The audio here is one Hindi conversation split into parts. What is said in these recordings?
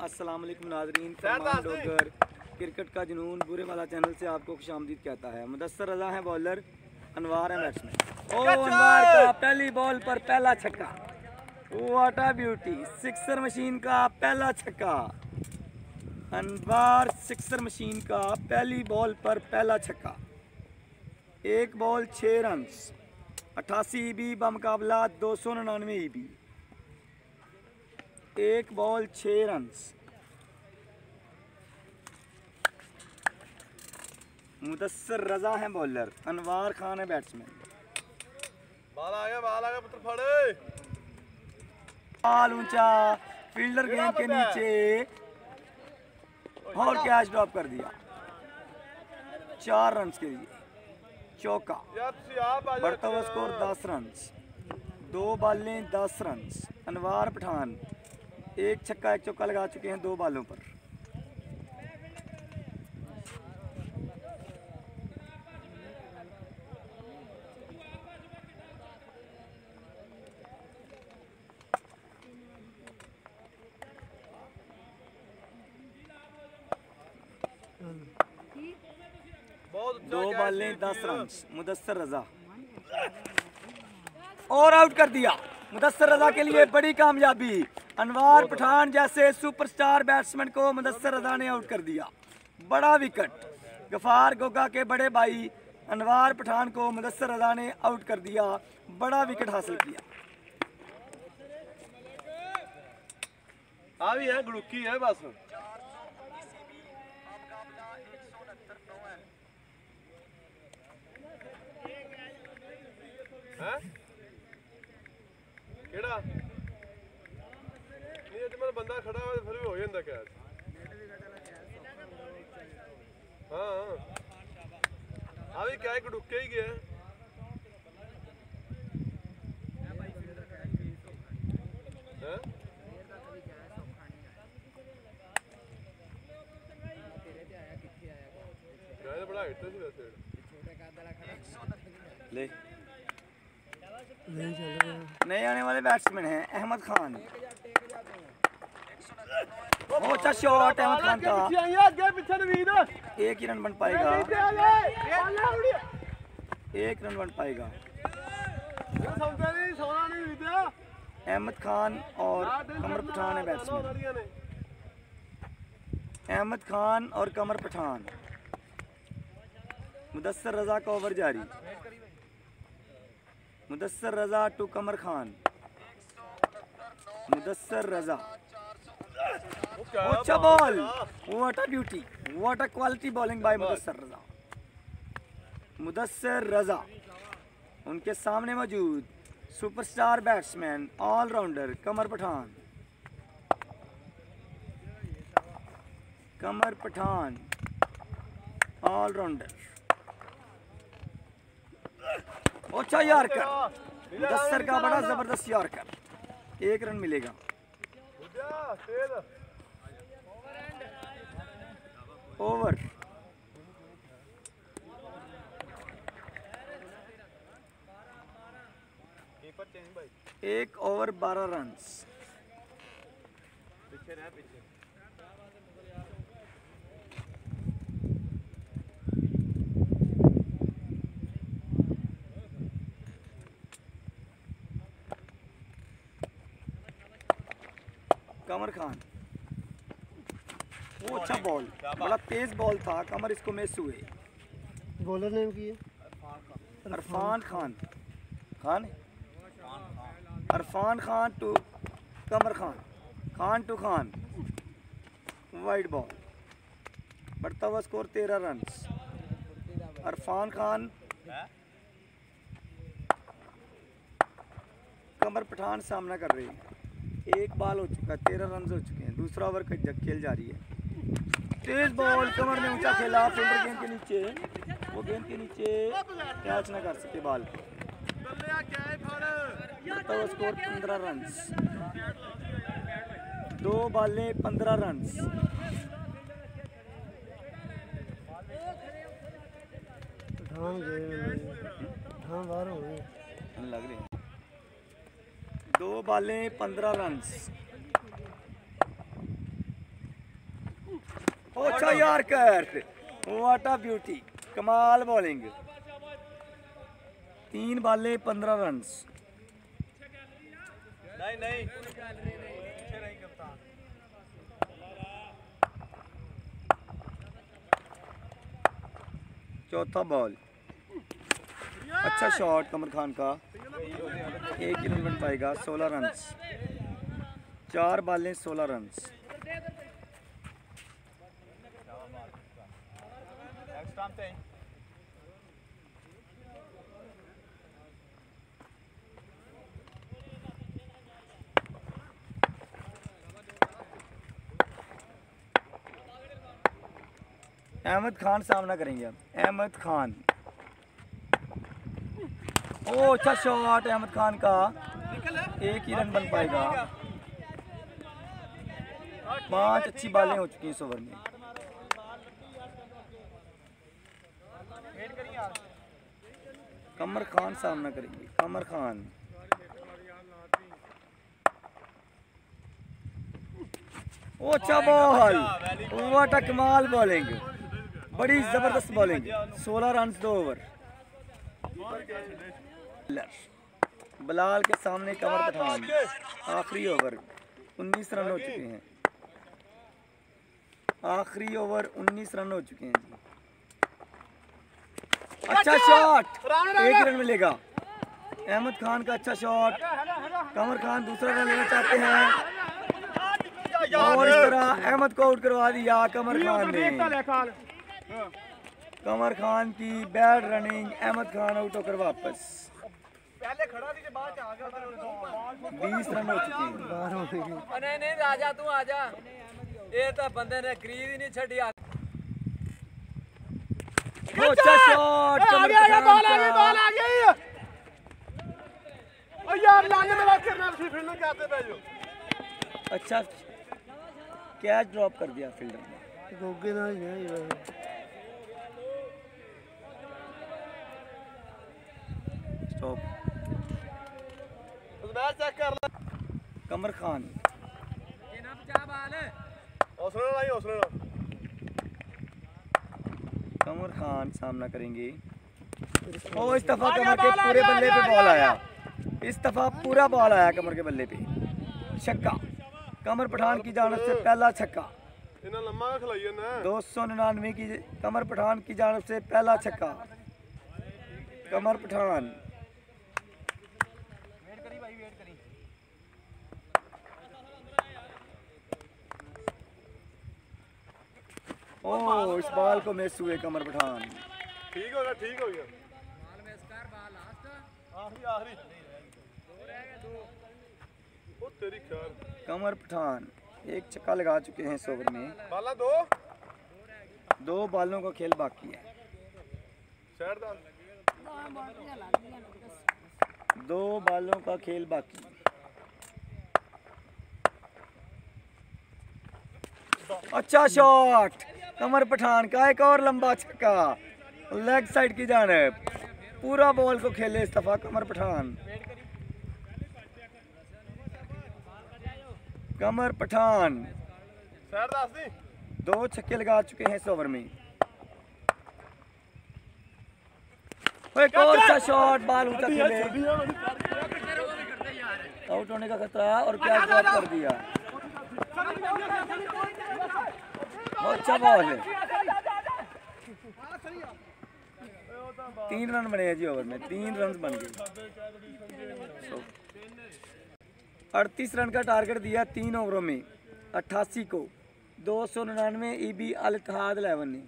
अस्सलाम वालेकुम नाजरीन डोगर क्रिकेट का जुनून बुरे वाला चैनल से आपको खुश आमदीद कहता है। मुदस्सर रजा है बॉलर अनवार है बैट्समैन ओ अनवार का पहली बॉल पर पहला छक्का। What a beauty sixer machine का पहला छक्का। अनवार सिक्सर मशीन का पहली बॉल पर पहला छक्का। एक बॉल छः रन अट्ठासी ई बी बमुकाबला दो सौ निन्यानवे ई बी एक बॉल छः रन मुदस्सर रजा है बॉलर अनवार खान है बैट्समैन बाल आ गया बाल आ गया पुत्र फड़े। बॉल ऊँचा फील्डर गेंद के नीचे. और कैच ड्रॉप कर दिया। चार रन के लिए। चौका। बर्तावा स्कोर दस रन दो बालें दस रन अनवार पठान। एक छक्का, एक चौका लगा चुके हैं दो बालों पर। दस रन मुदस्सर रजा। और आउट कर दिया। मुदस्सर रजा के लिए बड़ी कामयाबी। अनवार पठान जैसे सुपरस्टार बैट्समैन को मुदस्सर रजा ने आउट कर दिया। बड़ा विकेट गफार गोगा के बड़े भाई अनवार पठान को मुदस्सर रजा ने आउट कर दिया। बड़ा विकेट हासिल किया। आ भी है गुड़ुकी है बस। ਹੈ ਕਿਹੜਾ ਨਹੀਂ ਅੱਜ ਮੇਰਾ ਬੰਦਾ ਖੜਾ ਹੋਇਆ ਫਿਰ ਵੀ ਹੋ ਜਾਂਦਾ ਕੈਚ ਹਾਂ ਆ ਵੀ ਕਿਆ ਗੁੜੁੱਕੇ ਹੀ ਗਿਆ ਹੈ ਗਾਇ ਬੜਾ ਹਿੱਟ ਸੀ ਵੈਸੇ ले नए आने वाले बैट्समैन हैं अहमद खान। बहुत अच्छा शॉट अहमद खान का एक ही रन बन पाएगा। एक रन बन पाएगा। अहमद खान और कमर पठान है बैट्समैन अहमद खान और कमर पठान। मुदसर रजा का ओवर जारी। मुदस्सर रजा टू कमर खान। मुदस्सर रजा। अच्छा ball. What a beauty what a quality bowling by Mudassar Raza. Mudassar Raza. उनके सामने मौजूद superstar batsman allrounder Qamar Pathan. Qamar Pathan allrounder अच्छा यार कर। दस्तर का बड़ा ज़बरदस्त यार कर। एक रन मिलेगा। ओवर। एक ओवर बारह रन पीछे रहा पीछे। कमर खान। वो अच्छा बॉल बड़ा तेज बॉल था कमर इसको मिस हुए। बॉलर नेम की है Arfan Khan. Khan? Arfan Khan to Qamar Khan. Khan to Khan. Wide ball बढ़ता हुआ स्कोर तेरह रन अरफान खान। कमर पठान सामना कर रही। है एक बॉल हो चुका है तेरह रन हो चुके हैं। दूसरा ओवर का खेल जा रही है। तेज बॉल कमर ने ऊँचा खेला फील्डर गेंद के नीचे। वो गेंद के नीचे कैच ना कर सके बॉल को तो स्कोर पंद्रह रन दो बालें पंद्रह रन लग रही दो बालें पंद्रह रन अच्छा यार कर वाट आ ब्यूटी कमाल बॉलिंग तीन बालें पंद्रह रन नहीं नहीं। चौथा बॉल अच्छा शॉट कमर खान का। एक ही रन बन पाएगा सोलह रन चार बालें सोलह रन अहमद खान सामना करेंगे अब। अहमद खान। ओ अच्छा शॉट अहमद खान का। एक ही रन बन पाएगा। पाँच अच्छी बालें हो चुकी हैं इस ओवर में। कमर खान सामना करेंगे। कमर खान। ओ अच्छा बॉल वाट कमाल बॉलिंग बड़ी ज़बरदस्त बॉलिंग 16 रन दो ओवर बलाल के सामने कमर पठान आखिरी ओवर 19 रन हो चुके हैं। आखिरी ओवर 19 रन हो चुके हैं अच्छा शॉट एक रन मिलेगा। अहमद खान का अच्छा शॉट कमर खान दूसरा रन लेना चाहते हैं। और इस तरह अहमद को आउट करवा दिया कमर खान ने। कमर खान की bad running Ahmad Khan out होकर वापस। पहले खड़ा थी आ गया रन हो चुके नहीं नहीं राजा तू आ जा। ये तो बंदे ने क्रीज नहीं छड़ी। अच्छा शॉट कैच ड्रॉप कर दिया फील्डर ने? गोगे ना ही है स्टॉप कमर खान। कमर खान सामना करेंगे। ओ इस दफ़ा कमर के पूरे बल्ले पे बॉल आया। इस दफ़ा पूरा बॉल आया कमर के बल्ले पे। छक्का। कमर पठान की जानब से पहला छक्का। दो सौ निन्यानवे की कमर पठान की जानब से पहला छक्का। कमर पठान। ओ इस बाल को मिस हुए कमर पठान। ठीक हो गया ठीक हो गया। बाल बाल लास्ट आखिरी आखिरी। दो रह गए दो ओ तेरी कमर पठान एक छक्का लगा चुके हैं सोवर में। बाला दो। दो बालों का खेल बाकी है। दो बालों का खेल बाकी। अच्छा शॉट कमर पठान का एक और लंबा छक्का। लेग साइड की जानब। पूरा बॉल को खेले इस दफ़ा कमर पठान। कमर पठान। दी। छक्के लगा चुके हैं इस ओवर में। एक और अच्छा शॉट बॉल ऊँचा खेले। आउट होने का खतरा और क्या कर दिया। अच्छा तीन रन बने जी ओवर में। तीन रन बन गए। अड़तीस रन का टारगेट दिया तीन ओवरों में। अट्ठासी को। दो सौ निन्यानवे ई बी अलतहाद इलेवन ने।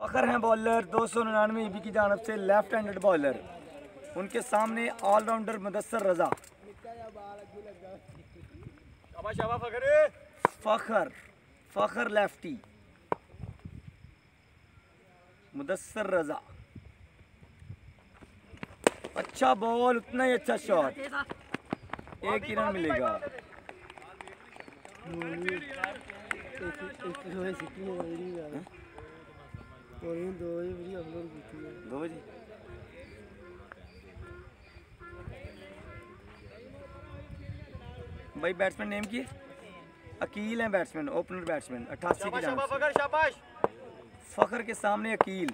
फखर हैं बॉलर दो सौ निन्यानवे ई बी की जानब से लेफ़्ट हैंडेड बॉलर उनके सामने ऑलराउंडर मुदसर रजा। फखर। फ़खर लेफ्टी। मुदसर रजा। अच्छा बॉल, उतना ही अच्छा शॉट। एक ही रन मिलेगा। भाई बैट्समैन नेम की है? अकील है बैट्समैन ओपनर बैट्समैन अट्ठासी की जान फखर के सामने अकील।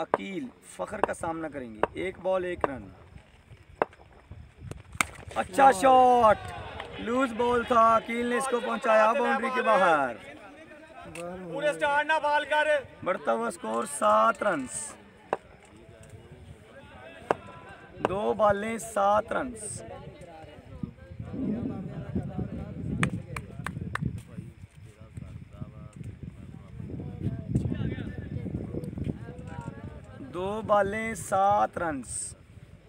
अकील फखर का सामना करेंगे। एक बॉल एक रन अच्छा शॉट लूज बॉल था अकील ने इसको पहुँचाया बाउंड्री के बाहर। पूरे स्टार्ट ना बाल कर। बढ़ता हुआ स्कोर सात रन दो बालें सात रन दो बालें सात रन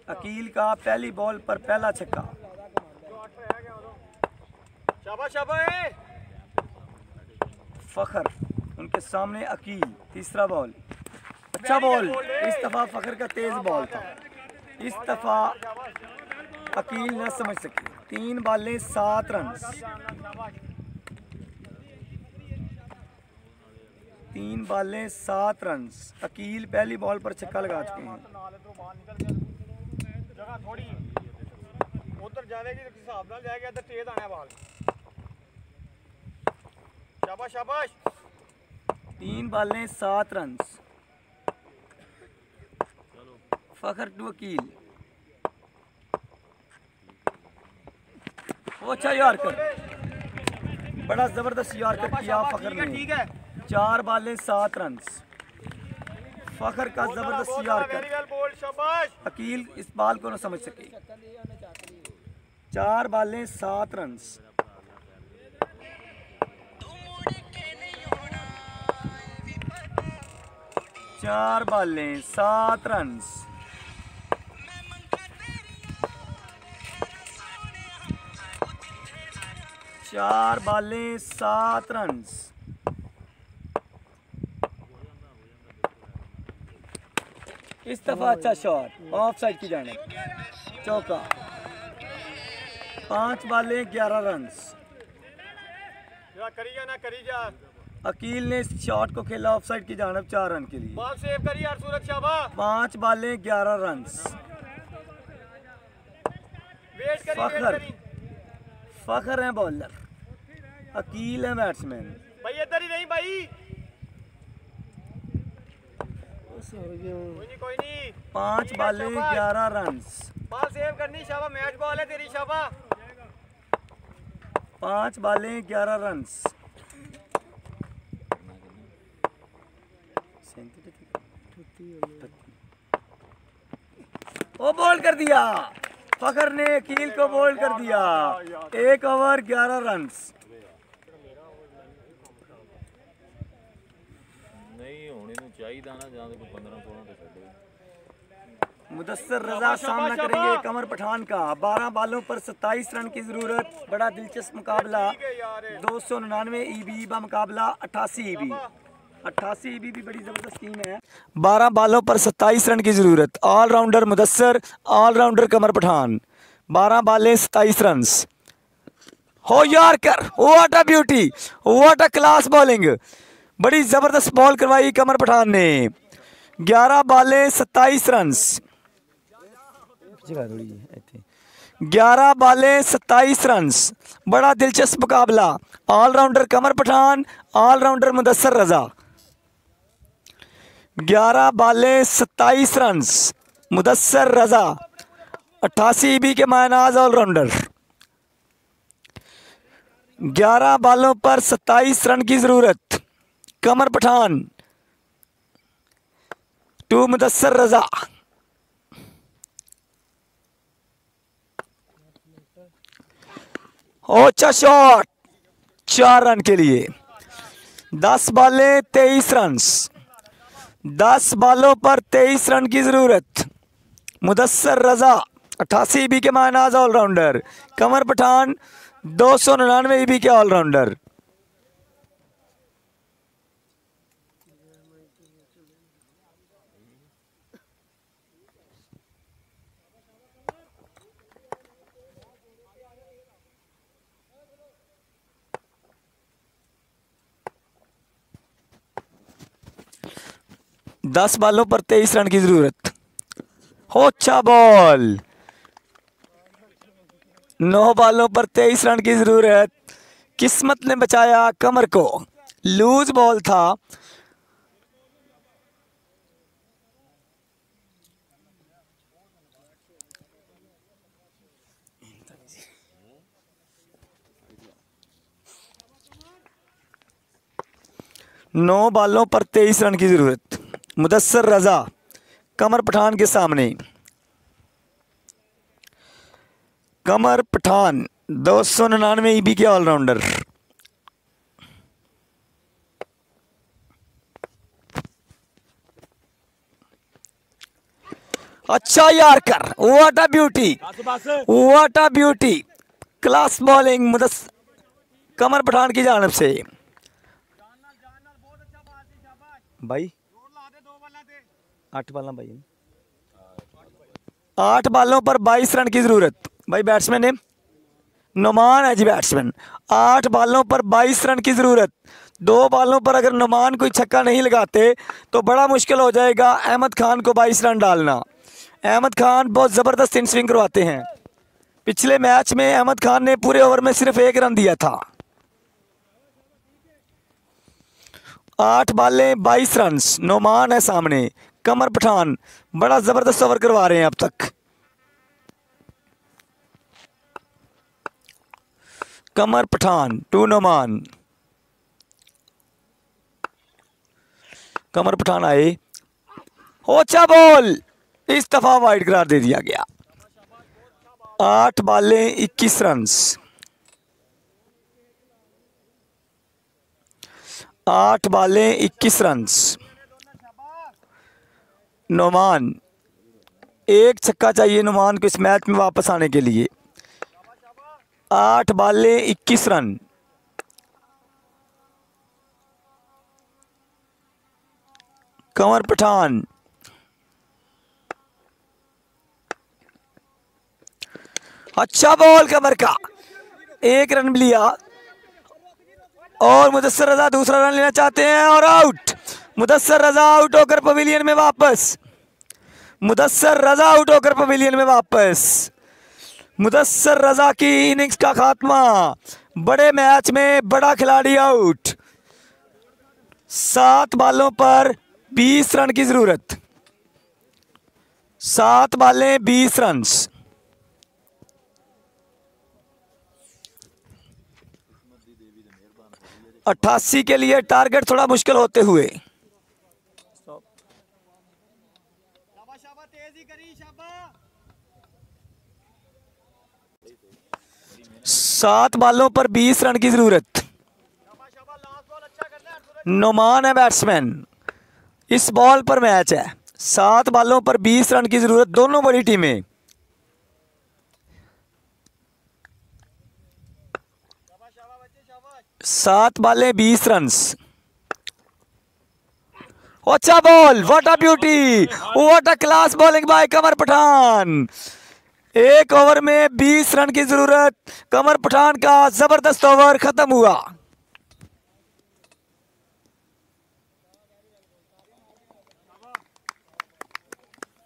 अकील का पहली बॉल पर पहला छक्का। फखर उनके सामने अकील तीसरा बॉल। अच्छा बॉल। इस दफ़ा फखर का तेज बॉल था। इस दफ़ा अकील न समझ सके। तीन बालें सात रन तीन बालें सात रन अकील पहली बॉल पर छक्का लगा चुके हैं। तीन बालें सात रन फखर टू अकील वो अच्छा यार्कर बड़ा ज़बरदस्त यार्कर किया फखर ने ठीक है। चार बालें सात रन फखर का ज़बरदस्त यार्कर अकील इस बाल को ना समझ सके। चार बालें सात रन चार बालें सात रन चार बालें सात रन इस दफ़ा अच्छा शॉट ऑफ़ साइड की जाने। चौका। पाँच बालें ग्यारह रन करी जा ना करी जा अकील ने इस शॉट को खेला ऑफ़ साइड की जानब चार रन के लिए। पाँच बालें ग्यारह रन फखर। फखर है बॉलर अकील है बैट्समैन भाई इधर ही नहीं भाई। सो कोई नहीं। पाँच बालें। ग्यारह रन बाल सेव करनी शाबा मैच बॉल है तेरी शाबा पाँच बालें ग्यारह रन वो बॉल कर दिया। फखर ने अकील को बॉल कर दिया। एक ओवर ग्यारह रन ਨਹੀਂ सईद मुदस्सर रजा सामना करेंगे कमर पठान का। 12 बालों पर 27 रन की ज़रूरत बड़ा दिलचस्प मुकाबला। दो सौ निन्यानवे ई बी बामकाबला अट्ठासी ई बी अट्ठासी भी, भी बड़ी ज़बरदस्त टीम है। बारह बालों पर सत्ताईस रन की ज़रूरत। Allrounder Mudassar allrounder Qamar Pathan. बारह बाले सत्ताईस रन हो यार कर। What a beauty what a class bowling बड़ी ज़बरदस्त बॉल करवाई कमर पठान ने। ग्यारह बालें, सत्ताईस रन ग्यारह बालें, सत्ताईस रन बड़ा दिलचस्प मुकाबला। Allrounder Qamar Pathan, allrounder Mudassar Raza. ग्यारह बालें, सत्ताईस रन मुदसर रजा। अट्ठासी बी के मायनाज ऑलराउंडर। ग्यारह बालों पर सत्ताईस रन की ज़रूरत। कमर पठान। टू मुदस्सर रजा। ओचा शॉट चार रन के लिए। दस बालें, तेईस रन दस बालों पर तेईस रन की ज़रूरत। मुदस्सर रजा अट्ठासी ईबी के मायनाज ऑलराउंडर कमर पठान, दो सौ निन्यानवे ईबी के ऑलराउंडर दस बालों पर तेईस रन की ज़रूरत। हो अच्छा बॉल। नौ बालों पर तेईस रन की ज़रूरत। किस्मत ने बचाया कमर को। लूज बॉल था। नौ बालों पर तेईस रन की ज़रूरत। मुदस्सर रजा, कमर पठान के सामने। कमर पठान, दो सौ निन्यानवे ईबी के ऑलराउंडर। अच्छा यार कर what a beauty what a beauty class bowling Mudassar, Qamar Pathan की जानब से। भाई आठ बाल भाई आठ बालों पर बाईस रन की ज़रूरत। भाई बैट्समैन है नुमान है जी बैट्समैन आठ बालों पर बाईस रन की ज़रूरत। दो बालों पर अगर नुमान कोई छक्का नहीं लगाते तो बड़ा मुश्किल हो जाएगा अहमद खान को बाईस रन डालना। अहमद खान बहुत ज़बरदस्त इन स्विंग करवाते हैं। पिछले मैच में अहमद खान ने पूरे ओवर में सिर्फ़ एक रन दिया था। आठ बालें, बाईस रन नोमान है सामने। कमर पठान। बड़ा ज़बरदस्त ओवर करवा रहे हैं अब तक। कमर पठान, टू नोमान कमर पठान आए। ओचा बॉल। इस दफ़ा वाइड करार दे दिया गया। आठ बालें, इक्कीस रन आठ बालें, इक्कीस रन नोमान। एक छक्का चाहिए नुमान को इस मैच में वापस आने के लिए। आठ बाले, इक्कीस रन। कंवर पठान। अच्छा बॉल कमर का। एक रन भी लिया। और मुदस्सर रजा दूसरा रन लेना चाहते हैं और आउट। मुदस्सर रजा आउट होकर पवेलियन में वापस। मुदस्सर रजा आउट होकर पवेलियन में वापस। मुदस्सर रजा की इनिंग्स का खात्मा। बड़े मैच में बड़ा खिलाड़ी आउट सात बालों पर बीस रन की ज़रूरत। सात बालें, बीस रन अट्ठासी के लिए टारगेट थोड़ा मुश्किल होते हुए। सात बालों पर बीस रन की ज़रूरत। नुमान है बैट्समैन इस बॉल पर मैच है। सात बालों पर बीस रन की ज़रूरत दोनों बड़ी टीमें। सात बालें बीस रन अच्छा ball what a beauty what a class bowling by Qamar Pathan एक ओवर में 20 रन की ज़रूरत कमर पठान का ज़बरदस्त ओवर खत्म हुआ।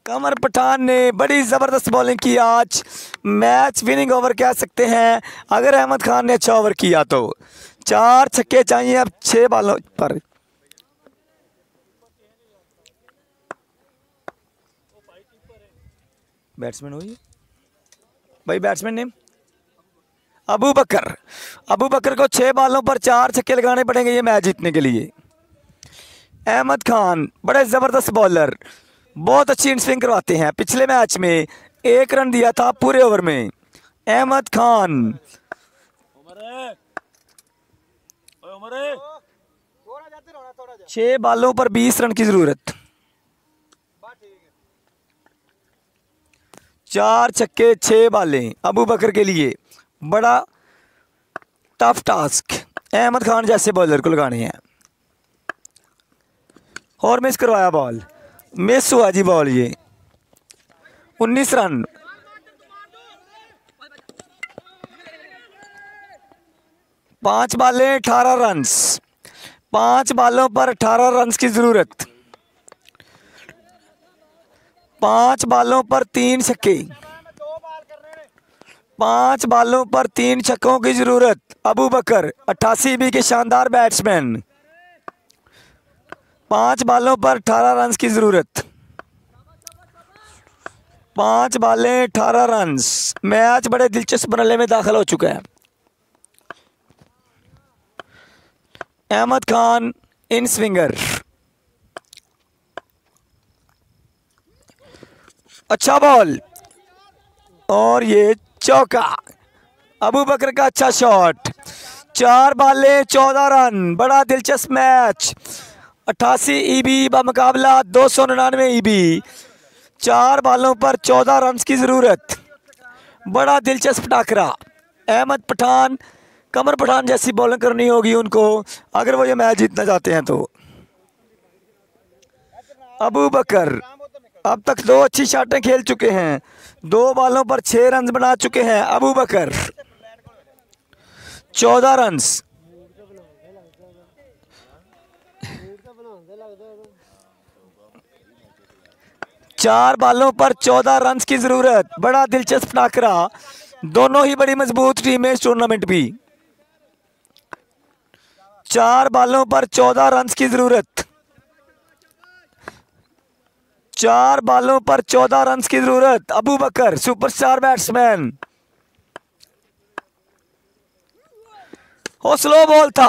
कमर पठान ने बड़ी ज़बरदस्त बॉलिंग की आज मैच विनिंग ओवर कह सकते हैं, अगर अहमद खान ने अच्छा ओवर किया तो। चार छक्के चाहिए अब छः बालों पर। बैट्समैन हुई? भाई बैट्समैन नेम अबू बकर। अबू बकर को छः बालों पर चार छक्के लगाने पड़ेंगे ये मैच जीतने के लिए। अहमद खान, बड़े ज़बरदस्त बॉलर बहुत अच्छी इन स्विंग करवाते हैं। पिछले मैच में एक रन दिया था पूरे ओवर में। अहमद खान। छः बालों पर बीस रन की ज़रूरत। चार छक्के छः बालें अबू बकर के लिए। बड़ा टफ टास्क अहमद खान जैसे बॉलर को लगाने हैं। और मिस करवाया बॉल मिस हुआ जी बॉल ये। उन्नीस रन। पाँच बालें, अठारह रन्स पाँच बालों पर अठारह रन्स की ज़रूरत। पाँच बालों पर तीन छक्के। पाँच बालों पर तीन छक्कों की ज़रूरत, अबू बकर, अट्ठासी बी के शानदार बैट्समैन। पाँच बालों पर अठारह रन की ज़रूरत। पाँच बालें अठारह रन मैच बड़े दिलचस्प मरहले में दाखिल हो चुका है। Ahmed Khan, inswinger. अच्छा बॉल। और ये चौका। अबू बकर का अच्छा शॉट। चार बालें, चौदह रन। बड़ा दिलचस्प मैच। अट्ठासी ईबी बमुकाबला दो सौ निन्यानवे ईबी। चार बालों पर चौदह रन की ज़रूरत। बड़ा दिलचस्प टाकरा। अहमद पठान, कमर पठान जैसी बॉलिंग करनी होगी उनको, अगर वो ये मैच जीतना चाहते हैं तो। अबू बकर। अब तक दो अच्छी शॉटें खेल चुके हैं। दो बालों पर छह रन बना चुके हैं अबू बकर। चौदह रन चार बालों पर चौदह रन की ज़रूरत। बड़ा दिलचस्प टाकरा दोनों ही बड़ी मज़बूत टीम है इस टूर्नामेंट भी चार बालों पर चौदह रन की ज़रूरत। चार बालों पर चौदह रन की ज़रूरत, अबू बकर, सुपरस्टार बैट्समैन। हो स्लो बॉल था।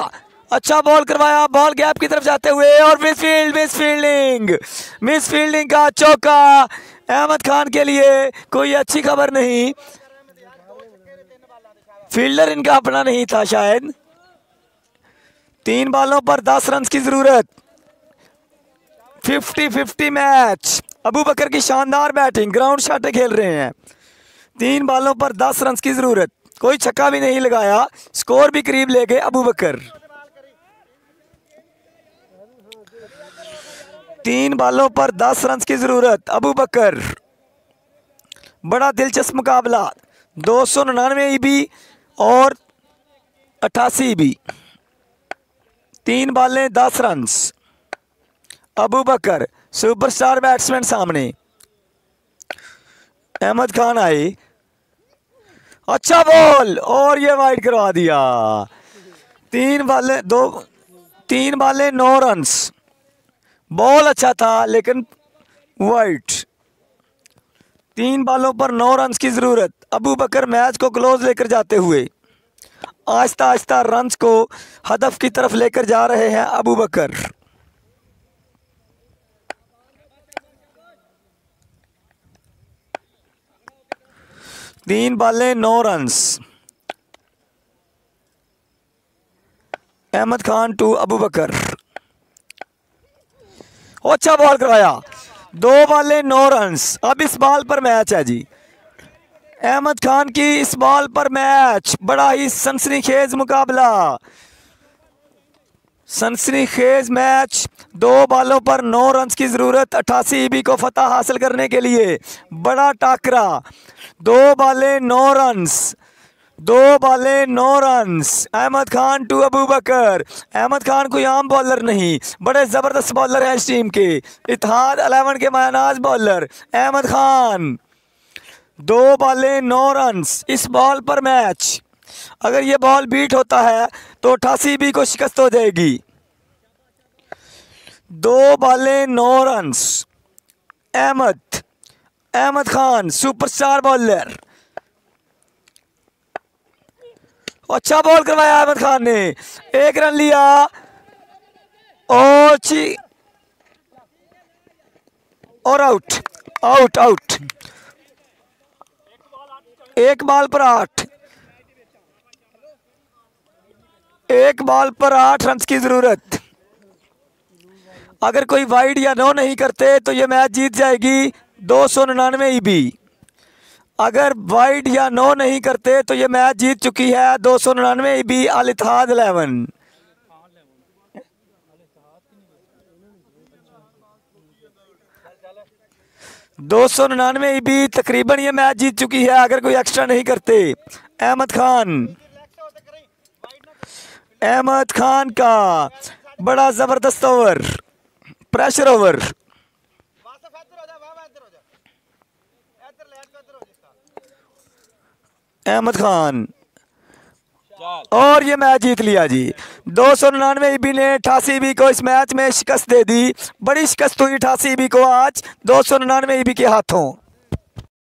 अच्छा बॉल करवाया बॉल गैप की तरफ़ जाते हुए और misfield miss fielding miss fielding का चौका अहमद खान के लिए कोई अच्छी खबर नहीं। फील्डर इनका अपना नहीं था शायद। तीन बालों पर दस रन की ज़रूरत। Fifty fifty match Abu Bakar की शानदार बैटिंग ग्राउंड शॉटें खेल रहे हैं। तीन बालों पर दस रन की ज़रूरत। कोई छक्का भी नहीं लगाया। स्कोर भी करीब ले गए अबू बकर। तीन बालों पर दस रन की ज़रूरत, अबू बकर। बड़ा दिलचस्प मुकाबला। दो सौ निन्यानवे ईबी और अट्ठासी ईबी तीन बालें, दस run Abu Bakar superstar batsman सामने। अहमद खान आई। अच्छा बॉल और ये वाइड करवा दिया। तीन बालें, दो, तीन बाले नौ रन्स बॉल अच्छा था, लेकिन वाइट तीन बालों पर नौ रन की ज़रूरत। अबू बकर मैच को क्लोज लेकर जाते हुए। आहिस्ता आहिस्ता रन्स को हदफ की तरफ़ लेकर जा रहे हैं अबू बकर तीन बालें, नौ रन्स अहमद खान टू अबू बकर. अच्छा बॉल करवाया. दो बालें, नौ रन्स अब इस बॉल पर मैच है जी. अहमद खान की इस बॉल पर मैच बड़ा ही सनसनी खेज मुकाबला. सनसनी खेज मैच दो बालों पर नौ रन की ज़रूरत अट्ठासी ईबी को फतह हासिल करने के लिए. बड़ा टाकरा. दो बालें नौ रन्स दो बालें नौ रन्स अहमद खान टू अबू बकर अहमद खान कोई आम बॉलर नहीं, बड़े ज़बरदस्त बॉलर हैं इस टीम के. इतिहाद अलेवन के मायनाज बॉलर अहमद खान. दो बालें नौ रन्स इस बॉल पर मैच अगर ये बॉल बीट होता है तो अठासी बी को शिकस्त हो जाएगी. दो बालें नौ runs Ahmad. Ahmad Khan superstar bowler अच्छा बॉल करवाया अहमद खान ने। एक रन लिया। और ची और आउट आउट आउट एक बॉल पर आठ। एक बॉल पर आठ रन की ज़रूरत। अगर कोई वाइड या नो नहीं करते तो ये मैच जीत जाएगी। दो सौ निन्यानवे ईबी। अगर वाइड या नो नहीं करते तो ये मैच जीत चुकी है दो सौ निन्यानवे ईबी अल इत्तेहाद इलेवन। दो सौ निन्यानवे ईबी तकरीबन ये मैच जीत चुकी है, अगर कोई एक्स्ट्रा नहीं करते। अहमद खान। अहमद खान का बड़ा ज़बरदस्त over, pressure over. Ahmad Khan. और ये मैच जीत लिया जी। दो सौ निन्यानवे ईबी ने अठासी ईबी को इस मैच में शिकस्त दे दी। बड़ी शिकस्त हुई अठासी ईबी को आज। दो सौ निन्यानवे ईबी के हाथों।